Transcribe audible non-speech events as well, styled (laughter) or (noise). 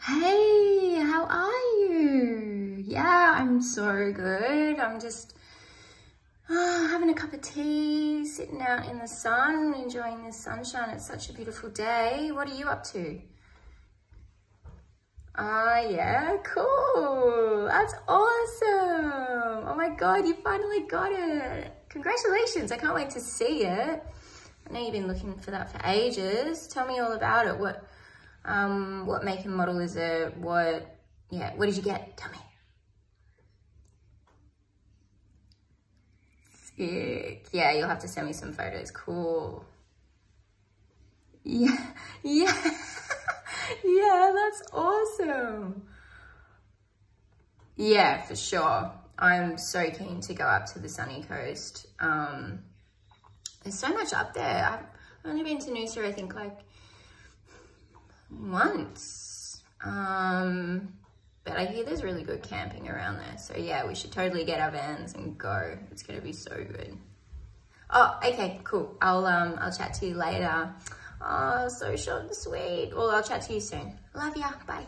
Hey, how are you? Yeah, I'm so good. I'm just uh, having a cup of tea, sitting out in the sun, enjoying the sunshine. It's such a beautiful day. What are you up to? Ah, uh, yeah, cool. That's awesome. Oh my God, you finally got it. Congratulations. I can't wait to see it. I know you've been looking for that for ages. Tell me all about it. What um, what make and model is it? What, yeah, what did you get? Tell me. Sick. Yeah, you'll have to send me some photos. Cool. (laughs) Yeah, yeah, (laughs) yeah, that's awesome. Yeah, for sure. I'm so keen to go up to the sunny coast. Um, there's so much up there. I've only been to Noosa, I think, like once. Um, but I hear there's really good camping around there. So yeah, we should totally get our vans and go. It's gonna be so good. Oh, okay, cool. I'll um I'll chat to you later. Oh, so short and sweet. Well, I'll chat to you soon. Love ya. Bye.